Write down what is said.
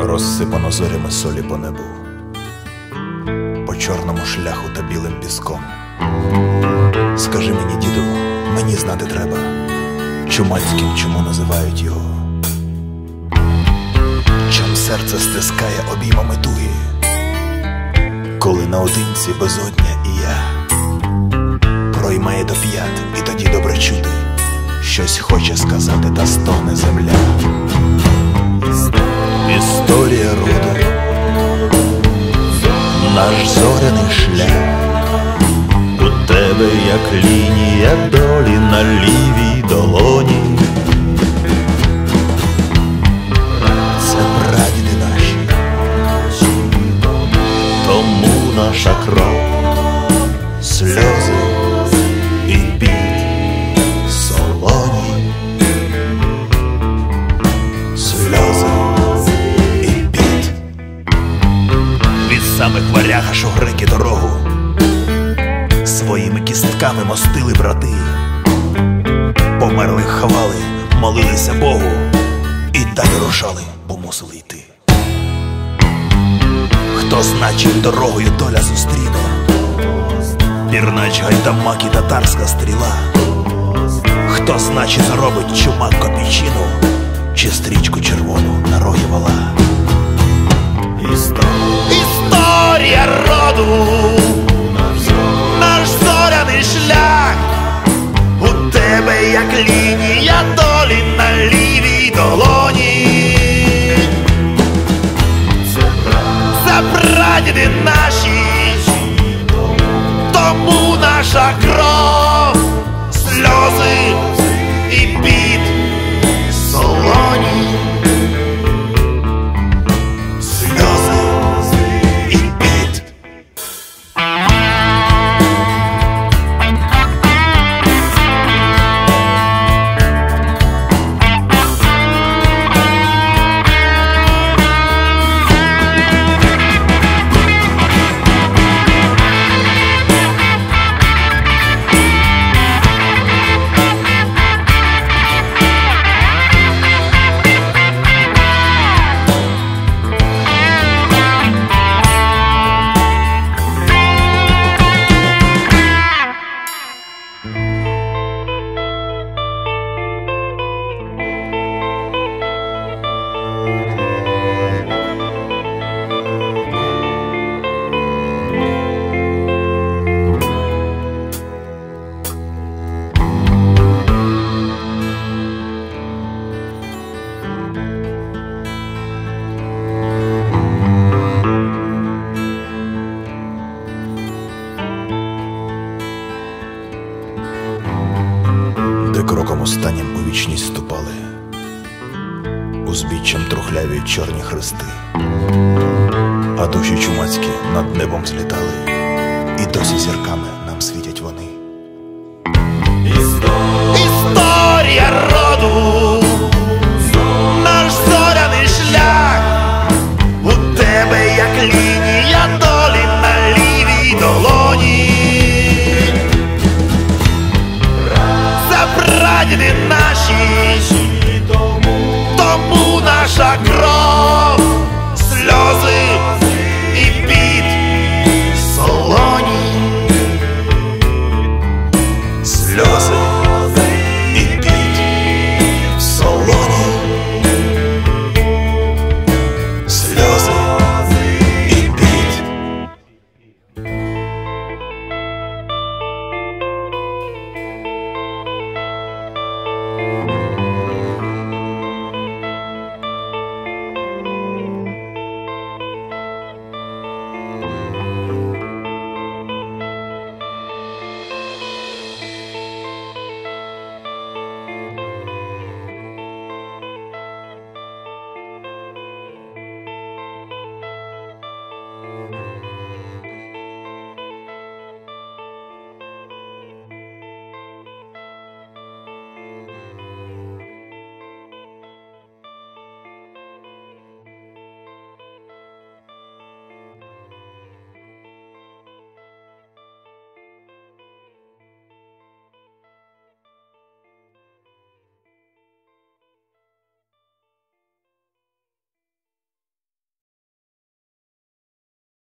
розсипано зорями солі по небу, по чорному шляху та білим піском. Скажи мені, діду, мені знати треба, чумацьким чому називають його. Чом серце стискає обіймами туги, коли наодинці безодня і я проймає до п'ят, і тоді добре чути, щось хоче сказати, та стогне земля. Тебе як лінія долі на лівій долоні. Це прадіди наші, тому наша кров, сльози і біль солоні, сльози і піт. Від самих варяга, що греки дорогу своїми мостили брати, померлих ховали, молилися Богу і далі рушали, бо мусили йти. Хто значить дорогою доля зустріне, пірнач гайдамак і татарська стріла, хто значить зробить чумак копійчину чи стрічку червону на рогі вола. Тебе як кроком останнім у вічність ступали, узбіччям трухляві чорні хрести, а душі чумацькі над небом злітали, і досі зірками нам світять вони. Історія прадіди наші, тому наша кров, сльози